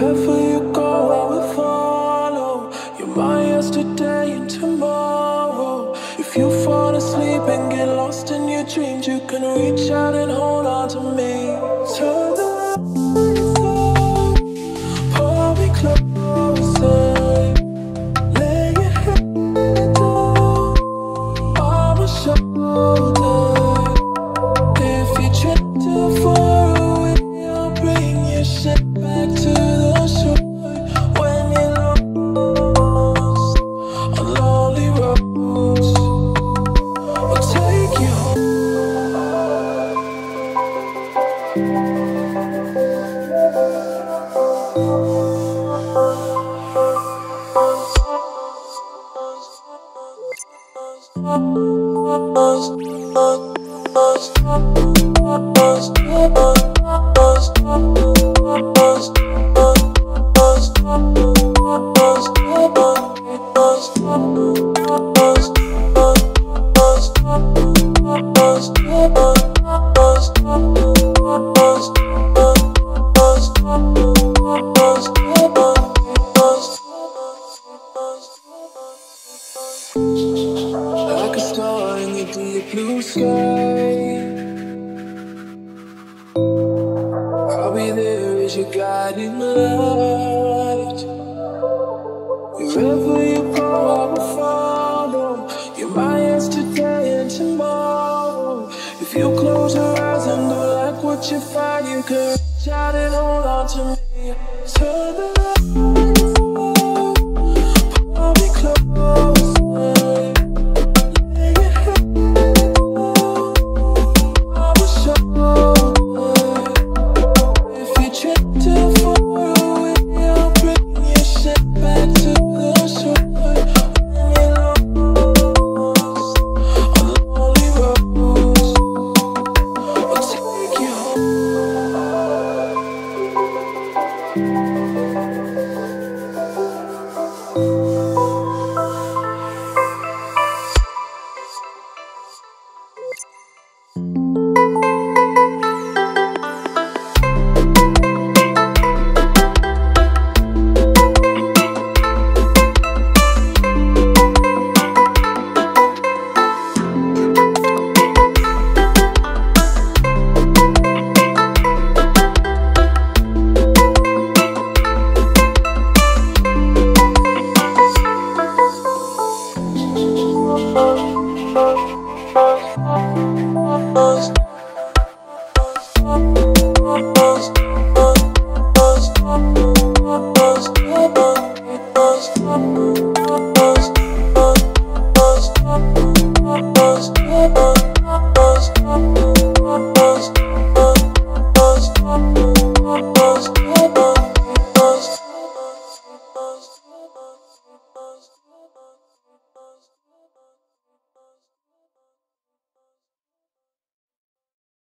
Wherever you go, I will follow. You're my yesterday and tomorrow. If you fall asleep and get lost in your dreams, you can reach out and hold on to me. Like deep blue sky. I'll be there as your guiding light. Wherever you go, I will follow. You're my yesterday and tomorrow. If you close your eyes and don't like what you find, you can reach out and hold on to me. Turn the lights Thank